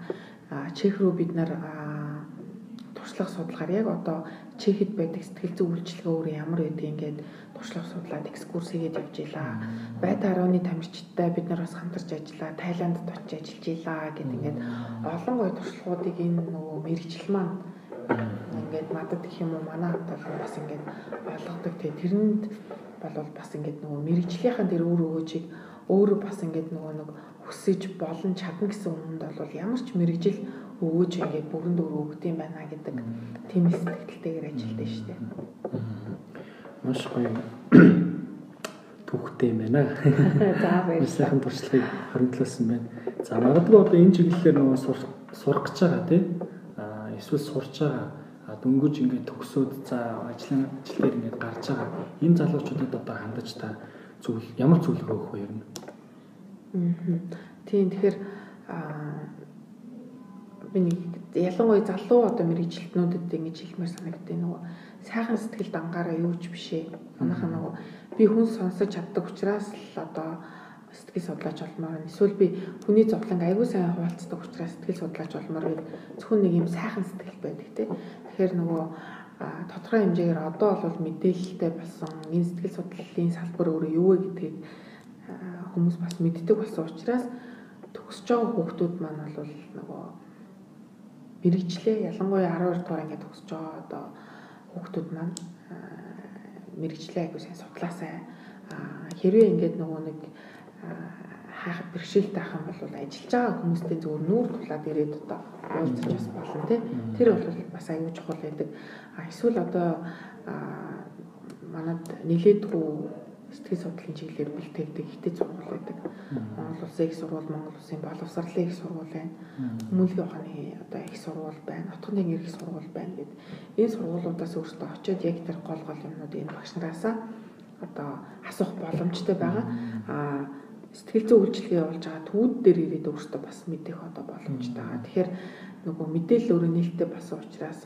Чех рүү бид нар туршлага судалгаар яг одоо Чехэд байдаг сэтгэл зүйн үйлчилгээ өөр ямар байдгийг ингээд туршлага судлаад экскурс хийгээд явж илаа. Байта 10-ны тамирчидтай бид нар бас хамтарч ажиллаа. Тайландд очиж ажиллаж илаа гэд ингээд олон гой туршлагуудыг энэ нөгөө мэрэгжил маань ингээд надад гэх юм уу манай хамт бол бас ингээд ойлгодог. Тэгээ тэрэнд бол бас ингээд нөгөө мэрэгжлийнхэн тэр өөр өгөөжийг өөрөө бас ингээд нөгөө нэг хүсэж болон чадна гэсэн өмнөд бол ямар ч мэрэгжил өгөөж ингээд бүрэнд өөр өгд юм байна гэдэг тийм сэтгэлтэйгээр ажилладаг шүү дээ. Маш гоё түүхтэй юм байна. За баярлалаа. Сайхан туршлагыг харамтлуулсан байна. За магадгүй одоо энэ чиглэлээр нөгөө сурах гэж байгаа тийм аа эсвэл сурч байгаа дөнгөж ингээд төгсөөд за ажлын ажил дээр ингээд гарч байгаа энэ залуучуудад одоо хандаж та зүйл ямар зөвлөгөө өгөх вэ юм? Аа. Тийм тэгэхээр аа би нэг ялангуяа залуу одоо мэрэгжилтнүүдэд ингэж хэлмээр санагдтыг нөгөө сайхан сэтгэл дангаараа юу ч бишээ. Манайхаа нөгөө би хүн сонсож чаддаг учраас л одоо сэтгэл судлаач болмоор эсвэл би хүний зовлонг аягүй сайн хуваалцдаг учраас сэтгэл судлаач болмоор гээд зөвхөн нэг юм сайхан сэтгэл байдаг те. Тэгэхээр нөгөө тодорхой хэмжээгээр одоо бол мэдээлэлтэй болсон энэ сэтгэл судлалын салбар өөрөө юу вэ гэдгийг хүмүүс бас мэддэг болсон учраас төгсөж байгаа хүүхдүүд маань бол нөгөө мэрэгчлээ ялангуяа 12 дугаар ингээд төгсөж байгаа одоо хүүхдүүд маань мэрэгчлээ айгуу сайн судлаасай. Хэрвээ ингээд нөгөө нэг хаах бэрхшээлтэй ах юм бол ажиллаж байгаа хүмүүстэй зөвөр нүүр тулаад ирээд одоо уулзах бас болно тий. Тэр бол бас аюул чухал байдаг. Эсвэл одоо манад нилээдгүй сэтгэл судлалын чиглэлээр бэлтгэдэг ихтэй сургууль байдаг. Монгол Улсын их сургууль, Монгол Улсын боловсролын их сургууль байна. Хүмүүнлэгийн ухааны одоо их сургууль байна. Нутгийн нэг их сургууль байна гэд. Энэ сургуулиудаас өөртөө очиод яг тэр гол гол юмнууд энэ багш нараасаа одоо асуух боломжтой байгаа. Аа сэтгэл зүйн үйлчилгээ явуулж байгаа төвүүд дээр ирээд өөртөө бас мэдэх одоо боломжтой байгаа. Тэгэхээр нөгөө мэдээлэл өөрөө нээлттэй басан учраас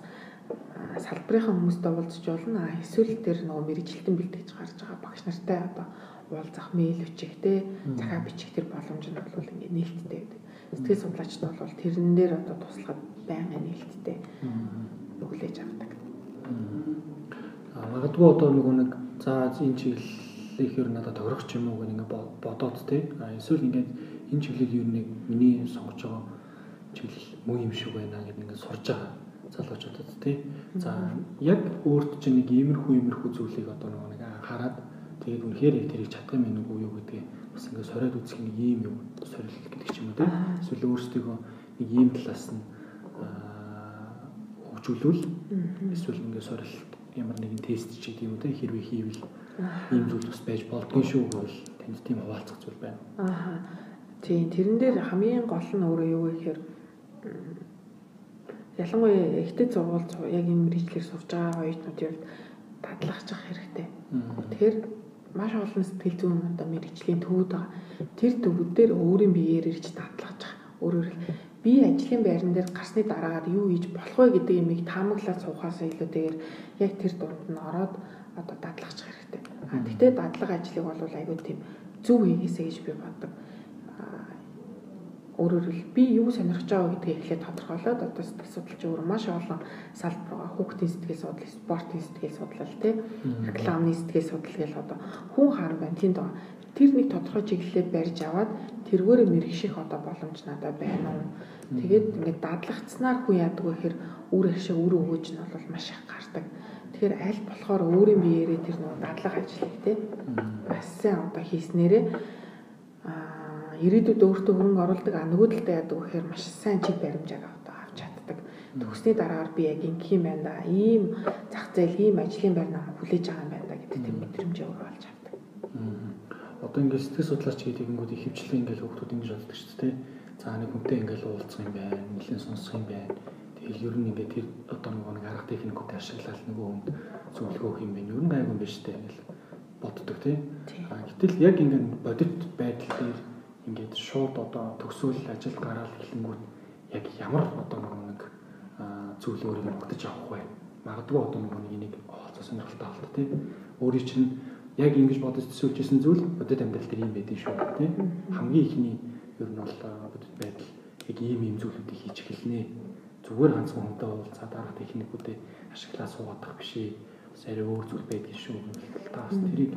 салбарынхаа хүмүүстэй уулзч болно. Эсвэл тэр нөгөө мэрэгжилтэн бэлтгэж гарч байгаа багш нартай одоо уулзах, мэйл бичих те захаа бичих тэр боломж нь бол ингээд нээлттэй байдаг. Сэтгэл судлаачд бол тэрэн дээр одоо туслахад байнгын нээлттэй өглөөж авдаг. А магадгүй одоо нөгөө нэг за энэ чиглэлийнх ер нь одоо тохирох юм уу гэх ингээд бодоод те. А эсвэл ингээд энэ чиглэл ер нь миний сонгож байгаа чиглэл муу юм шиг байна гэдэг ингээд сурж байгаа залуучуудад тий. За яг өөрт чинь нэг иймэрхүү иймэрхүү зүйлийг одоо нэг хараад тэгээд үнэхээр яг тэрийг чадах юм нэг үү юу гэдгийг бас ингээд сориод үзэх нэг ийм юм сорилт гэдэг ч юм уу тий. Эсвэл өөрсдөө нэг ийм талаас нь хөгжүүлвэл эсвэл ингээд сорилт ямар нэгэн тест ч гэдэг юм уу тий хэрвээ хийвэл ийм зүйл бас байж болдгоо шүү гэвэл танд тийм хуваалцах зүйл байна. Аа. Тийм тэрэн дээр хамгийн гол нь өөрөө юу гэхээр ялангуяа ихтэй зургуул яг энэ мэрэгчлэр сурж байгаа оюутнуудын хувьд дадлахчих хэрэгтэй. Тэгэхээр маш олон сэтгэл зүйн одоо мэрэгжлийн төвүүд байгаа. Тэр төвүүд дээр өөрийн биеэр ирж дадлахчих. Өөрөөр би ажлын байран дээр гарсны дараагаар юу хийж болох вэ гэдэг юмыг таамаглаад суухаас илүүтэйгээр яг тэр дунд нь ороод одоо дадлахчих хэрэгтэй. А тэгтээ дадлага ажлыг бол айгүй тийм зөв хийгээсэй гэж би боддог өөрөөр би юу сонирхож байгаа гэдгийг эхлээд тодорхойлоод одоо сэтгэл судлалч өөр маш олон салбар байгаа. Хүүхдийн сэтгэл судлал, спортын сэтгэл судлал, тий рекламны сэтгэл судлал гэл одоо хүн хаан байна тэнд байгаа. Тэр нэг тодорхой чиглэлээр барьж аваад тэргээрээ мэрэгших одоо боломж надад байна уу. Тэгээд ингээд дадлагдсанаар хүн яадаг вэ гэхээр үр ашиг үр өгөөж нь бол маш их гардаг. Тэгэхээр аль болохоор өөрийн биеэрээ тэр нэг дадлага ажлыг тий бас сайн одоо хийснээрээ аа ирээдүйд өөртөө хөрөнгө оруулдаг а нөгөө талдаа яадаг гэхээр маш сайн чиг баримжааг авч чаддаг. Төгсний дараагаар би яг ингэх юм байна да. Ийм зах зээл, ийм ажлын байр намайг хүлээж байгаа юм байна да гэдэг мэдрэмж өөрөө олж авдаг. Одоо ингээд сэтгэл судлаач гэдэг ингүүд их хвчлэн ингээд хүүхдүүд ингэж болдог шүү дээ. За нэг хүнтэй ингээд уулзах юм байна, нэлийн сонсох юм байна. Тэгэл ер нь ингээд тэр одоо нэг арга техникүүдийг ашиглаад нөгөө хүнд зөвлөгөө өгөх юм байна. Ер нь гайгүй юм байна шүү дээ. Ингээл боддог тийм. Гэтэл яг ингээд бодит байдал дээр ингээд шууд одоо төгсөөл ажил гараад эхлэнгүүт яг ямар одоо нэг зүйл өөрийг нутаж авах вэ? Магадгүй одоо нэг энийг олцоо сонирхолтой болт тий. Өөрийн чинь яг ингэж бодож төсөөлжсэн зүйл бодит амьдрал дээр юм байдгийн шүү тий. Хамгийн ихний ер нь бол бодит байдал яг ийм ийм зүйлүүдийг хийж эхэлнэ. Зүгээр ганцхан хүнтэй уулзаад дараах техникүүдээ ашиглаа суугаадах биш. Бас арай өөр зүйл байдгийн шүү та бас тэрийг.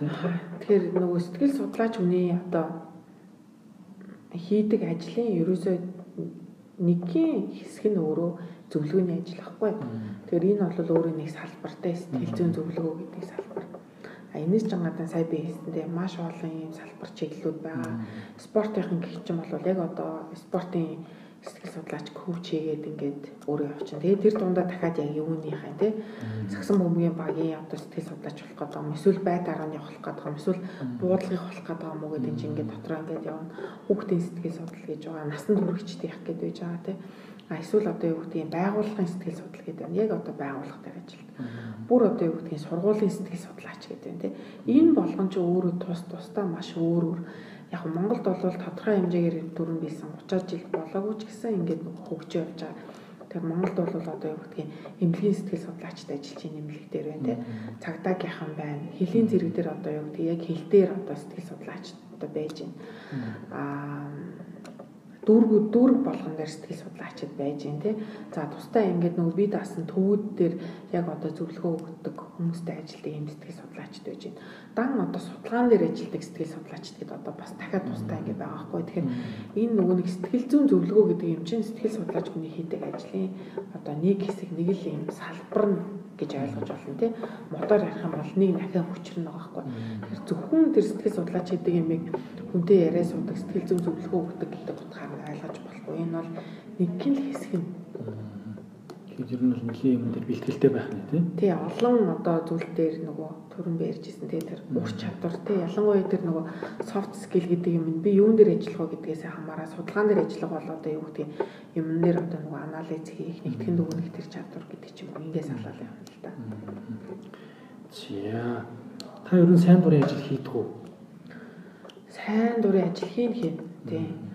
Тэгэхээр нөгөө сэтгэл судлаач хүний одоо хийдэг ажлын ерөөсөө нэгэн хэсэг нь өөрөө зөвлөгөөний ажил байхгүй. Тэгэхээр энэ бол өөрөө нэг салбартай сэтгэл зүйн зөвлөгөө гэдэг салбар. А энэс жангадан сая би хэлсэндээ маш олон юм салбар чиглэлүүд байгаа. Спортын гэх юм бол яг одоо спортын сэтгэл судлаач коуч хийгээд ингээд өөрөө явчихна. Тэгээд тэр дундаа дахиад яг юунийхаа тий сагсан бөмбөгийн багийн одоо сэтгэл судлаач болох гэдэг юм. Эсвэл байдараа нь явах гэдэг юм. Эсвэл буудлагыг болох гэдэг юм уу гэдэг чинь ингээд дотроо ингээд явна. Хүүхдийн сэтгэл судлал гэж байгаа. Насан туршид явах гэдэг байж байгаа тий. А эсвэл одоо юу гэдэг юм байгууллагын сэтгэл судлал гэдэг байна. Яг одоо байгууллагатай ажилт. Бүр одоо юу гэдэг юм сургуулийн сэтгэл судлаач гэдэг байна тий. Энэ болгон ч өөрөө тус тусдаа маш өөр өөр яг Монголд бол тодорхой хэмжээгээр төрөн бисэн 30 жил болоогүй ч гэсэн ингээд хөгжиж явж байгаа. Тэгэхээр Монголд бол одоо юу гэдгийг эмнэлгийн сэтгэл судлаачтай ажиллаж байгаа нэмлэг дээр байна те. Цагдаагийнхан байна. Хэлийн зэрэг дээр одоо юу гэдгийг яг хэл дээр одоо сэтгэл судлаач одоо байж байна. Аа дүүргүүд дүүрэг болгон дээр сэтгэл судлаачид байж гин тий. За тусдаа ингээд нөгөө бие даасан төвүүд дээр яг одоо зөвлөгөө өгдөг хүмүүстэй ажилтдаг юм сэтгэл судлаачид байж гин. Дан одоо судалгаан дээр ажилтдаг сэтгэл судлаачид гэдэг одоо бас дахиад тусдаа ингээд байгаа байхгүй. Тэгэхээр энэ нөгөө нэг сэтгэл зүйн зөвлөгөө гэдэг юм чинь сэтгэл судлаач хүний хийдэг ажлын одоо нэг хэсэг нэг л юм салбар нь гэж ойлгож болно тий. Мотор ярих юм бол нэг дахин хүчрэн байгаа байхгүй. Тэгэхээр зөвхөн тэр сэтгэл судлаач гэдэг юмыг хүнтэй яриа суудаг сэтгэл зүйн зөвлөгөө өгдөг гэдэг утгаар ойлгож болохгүй. Энэ бол нэгэн л хэсэг нь. Тэгэхээр ер нь бол нэлийн юм дээр бэлтгэлтэй байх нь тий. Тий, олон одоо зүйл дээр нөгөө төрөн ярьжсэн тий тэр ур чадвар тий ялангуяа тэр нөгөө soft skill гэдэг юм би юун дээр ажиллах вэ гэдгээс хамаараа судалгаан дээр ажиллах бол одоо юу гэдэг юм нэр одоо нөгөө анализ хийх нэгтгэн дүгнэх тэр чадвар гэдэг ч юм уу ингээс халаал явна л да. За та ер нь сайн дурын ажил хийдэг үү? Сайн дурын ажил хийн хийн. Тий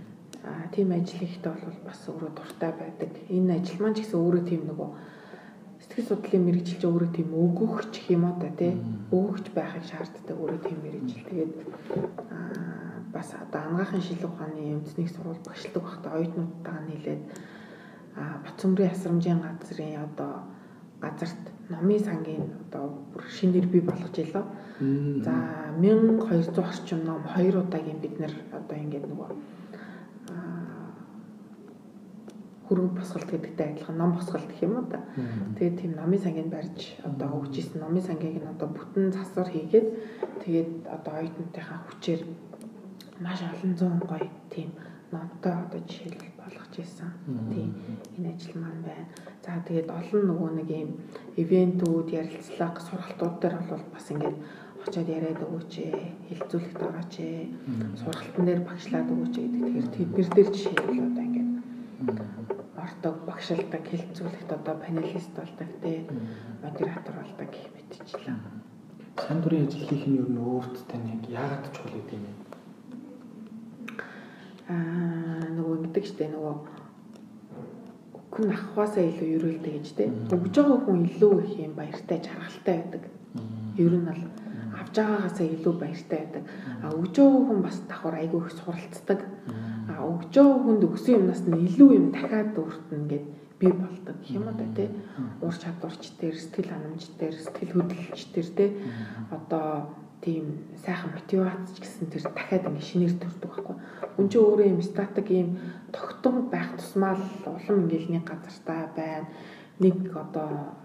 тийм ажил хийхдээ бол бас өөрөө дуртай байдаг. Энэ ажил маань ч гэсэн өөрөө тийм нөгөө сэтгэл судлалын мэрэгжил ч өөрөө тийм өгөхч гэх юм уу та тий өгөхч байхыг шаарддаг өөрөө тийм мэрэгжил. Тэгээд аа бас одоо ангаахын шилэг ухааны үндэсний сургууль багшилдаг байхдаа оюутнуудтайгаа нийлээд аа Батцөмрийн асрамжийн газрын одоо газарт номын сангийн одоо бүр шинээр бий болгож илоо. За 1200 орчим ном хоёр удаагийн бид нэр одоо ингээд нөгөө хөрөнгө босголт гэдэгтэй адилхан ном босголт гэх юм уу да. Тэгээд тийм номын сангийг барьж одоо өгч исэн номын сангийг нь одоо бүтэн засвар хийгээд тэгээд одоо оюутнуудынхаа хүчээр маш олон зуун гоё тийм номтой одоо жишээл болгож исэн. Тийм энэ ажил маань байна. За тэгээд олон нөгөө нэг юм ивентүүд, ярилцлага, сургалтууд дээр бол бас ингээд очиод яриад өгөөч ээ, хилцүүлэгт орооч ээ, сургалтын дээр багшлаад өгөөч гэдэг. Тэгэхээр тэднэр дээр жишээ бол одоо ингээд ордог, багшилдаг, хэлэлцүүлэгт одоо панелист болдог те модератор болдог гэх мэтчлээ. Сайн дурын ажил хийх нь ер нь өөрт тань яг яагаад чухал гэдэг юм бэ? Аа нөгөө ингэдэг штэ нөгөө хүн ахваасаа илүү ерөөлтэй гэж те. Өгж байгаа хүн илүү их юм баяртай жаргалтай байдаг. Ер нь бол авж байгаагаасаа илүү баяртай байдаг. А өгж байгаа хүн бас давхар айгүй их суралцдаг өгж байгаа хүнд өгсөн юмнаас нь илүү юм дахиад өөртөө ингээд бий болдог юм да тий. Ур чадварч дээр, сэтгэл ханамж дээр, сэтгэл хөдлөлч дээр тий. Одоо тийм сайхан мотивац гэсэн тэр дахиад ингэ шинээр төрдөг байхгүй. Үн чи өөрөө юм статик юм тогтмол байх тусмаа л улам ингээл нэг газартаа байна. Нэг одоо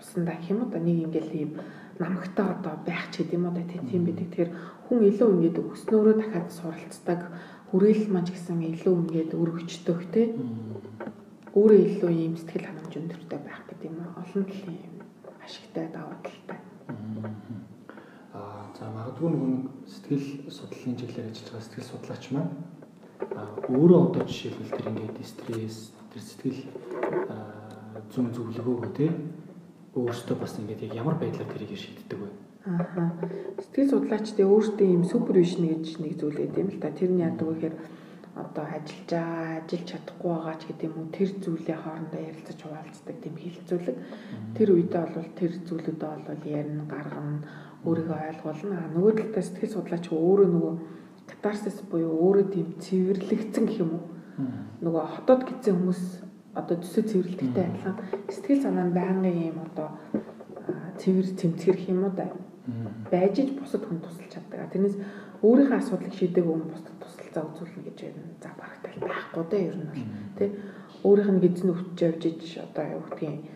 усандаа уу да нэг ингээл юм намагтаа одоо байх ч гэдэм да тийм байдаг. Тэгэхээр хүн илүү ингээд өснөөрөө дахиад суралцдаг хүрээлэл маань ч гэсэн илүү ингээд өргөжтөх те өөрөө илүү ийм сэтгэл ханамж өндөртэй байх гэдэг юм олон талын ашигтай даваа талтай. Аа за магадгүй нэг сэтгэл судлалын чиглэлээр ажиллаж байгаа сэтгэл судлаач маань өөрөө одоо жишээлбэл тэр ингээд стресс тэр сэтгэл зүүн зөвлөгөөгөө те өөртөө бас ингээд яг ямар байдлаар тэрийг шийддэг вэ? Аа. Сэтгэл судлаачдын өөртөө ийм супервижн гэж нэг зүйл гэдэг юм л та. Тэр нь яадаг вэ гэхээр одоо ажиллаж байгаа, ажиллаж чадахгүй байгаа ч гэдэг юм уу тэр зүйлээ хоорондоо ярилцаж хуваалцдаг тийм хилцүүлэг. Тэр үедээ бол тэр зүйлүүдээ бол ярина, гаргана, өөрийгөө ойлгуулна. Нөгөө талдаа сэтгэл судлаач өөрөө нөгөө катарсис буюу өөрөө тийм цэвэрлэгдсэн гэх юм уу. Нөгөө хотод гизсэн хүмүүс одоо төсөө цэвэрлэгтэй адилхан. Сэтгэл санаа нь байнгын юм одоо цэвэр цэмцгэрх юм уу да. Байж иж бусад хүн тусалж чаддаг. Тэрнээс өөрийнхөө асуудлыг шийдэг хүн бусдад тусалцаа үзүүлнэ гэж байна. За барагтай байхгүй дээ ер нь бол. Тий өөрийнх нь гизэн өвчж явж иж одоо юу гэдгийг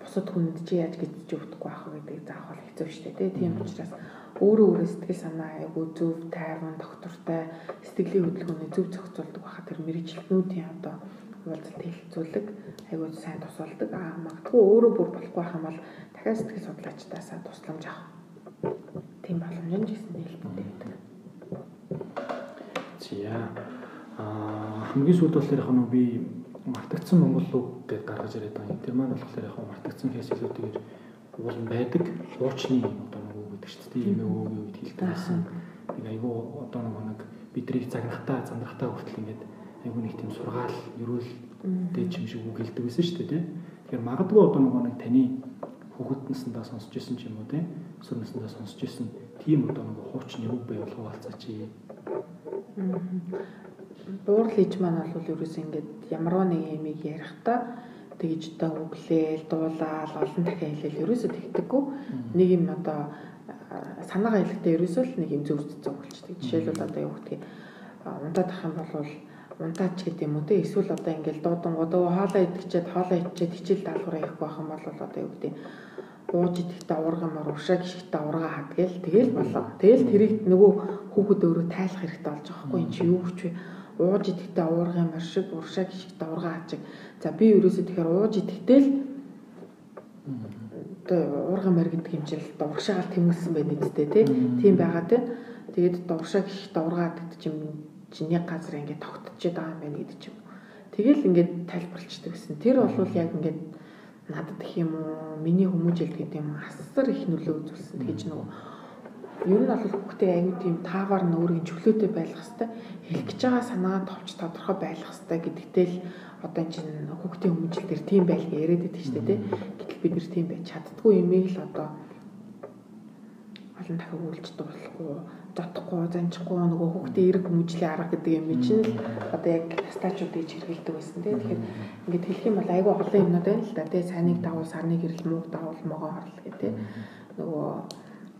бусад хүнд чи яаж гизж өгдөг байх вэ гэдэг заавал хэцүү шүү дээ тий. Тийм учраас өөрөө өөрөө сэтгэл санаа айгу зөв тайван доктортай сэтгэлийн хөдөлгөөний зөв зохицуулдаг байхад тэр мэрэгчлэнүүдийн одоо уулзалт хэлцүүлэг айгуу сайн тусалдаг. Аа магадгүй өөрөө бүр болохгүй байх юм бол дахиад сэтгэл судлаачдаасаа тусламж авах. Тийм боломж нь гэсэн хэлбэртэй байдаг. За аа хамгийн сүүлд болохоор яг нь би мартагдсан монгол үг гэдээ гаргаж ирээд байгаа юм. Тэр маань болохоор яг мартагдсан хэсэлүүдээр уул байдаг. Хуучны одоо нэг үг гэдэг чинь тийм юм өөгийн үед хэлдэг байсан. Нэг айгүй одоо нэг бидний загнахтаа зандрахтаа хүртэл ингээд айгүй нэг тийм сургаал ерөөл дээд юм шиг үг хэлдэг байсан шүү дээ тий. Тэгэхээр магадгүй одоо нөгөө нэг таны хүүхэд наснда сонсч ирсэн ч юм уу тий. Наснда сонсч ирсэн тийм одоо нөгөө хуучны үг байвал хуваалцаач. Дуурал хийж маань бол ерөөс ингээд ямарваа нэг юмыг ярихдаа тэгж одоо өглөөл, дуулаал, олон дахин хэлэл ерөөсөө тэгдэггүй. Нэг юм одоо санаагаа хэлэхдээ ерөөсөө л нэг юм зөв зөв болчихдаг. Жишээлбэл одоо юу гэдгийг унтаад ах юм бол унтаач гэдэг юм уу те? Эсвэл одоо ингээл дуудангууд өө хоолоо идчихээд хоолоо идчихээд хичээл даалгавраа явах байх юм бол одоо юу гэдэг ууж идэхдээ ургамаар уршаа гიშгтээ ургаа хадгээл тэгэл болоо. Тэгэл тэрийг нөгөө хүүхэд өөрөө тайлах хэрэгтэй болж байгаа хгүй энэ чи юу гэж вэ? Ууж идэхдээ уургамаар шиг уршаа гიშгтээ ургаа хаачих за би ерөөсөө тэгэхээр ууж идэхдээ л одоо уургамаар гэдэг хэмжээлд уршаагаар тэмүүлсэн байх нэгтэй тийм байгаа тийм тэгээд одоо уршаа гიშгтээ ургаа хаддаг юм чинь яг газар ингээд тогтчиход байгаа юм байна гэдэг ч юм. Тэгэл ингээд тайлбарлцдаг гэсэн. Тэр бол яг ингээд надад гэх юм уу миний хүмүүжил гэдэг юм асар их нөлөө үзүүлсэн. Тэгэж нөгөө ер нь бол хүүхдээ аюу тийм таавар нь өөрийн чөлөөтэй байх хэвээр хэлэх гэж байгаа санаа товч тодорхой байх хэвээр гэдэгтэй л одоо энэ чинь хүүхдийн хүмүүжил дээр тийм байлгаа яриад байдаг шүү дээ. Гэтэл бид нэр тийм байж чаддгүй юмыг л одоо олон дахин үйлч дуулахгүй дотохгүй занчихгүй нөгөө хүүхдээ эрг хүмүүжлийн арга гэдэг юм чинь л одоо яг стачууд ээж хэрэгэлдэг байсан тийм тэгэхээр ингээд хэлэх юм бол айгүй олон юмнууд байна л да тийм сайныг дагуул сарныг гэрэл мууг дагуул могоо хорлол гэх тийм нөгөө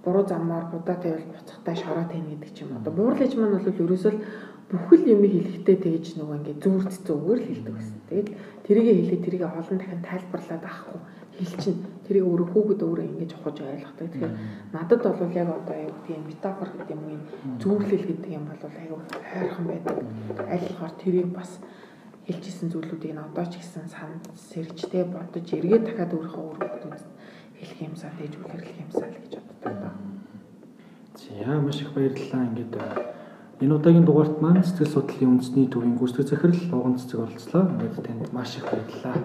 буруу замаар будаа тавил буцахтай шороо тань гэдэг ч юм одоо буурлаж маань бол ерөөсөө бүхэл юм хэлэхдээ тэгэж нөгөө ингээд зүрд зүгээр л хэлдэг байсан. Тэгээд тэрийгэ хэлээ тэрийгэ олон дахин тайлбарлаад авахгүй хэлчин тэрийг өөрөө хүүхэд өөрөө ингэж ухаж ойлгохдаг. Тэгэхээр надад бол яг одоо аюу тийм метафор гэдэг юм уу зөвлөл гэдэг юм бол аюу хайрхан байдаг. Аль болохоор тэрийг бас хэлжсэн зүйлүүдийг нь одоо ч гэсэн санд сэржтэй бодож эргээд дахиад өөрийнхөө өөрөөр хэлэх юмсаа дэж үлэрлэх юмсаа л гэж боддог. За маш их баярлалаа. Ингээд энэ удаагийн дугаарт маань сэтгэл судлалын үндэсний төвийн гүйцэтгэх захирал Уган цэцэг оролцлоо. Ингээд танд маш их баярлалаа.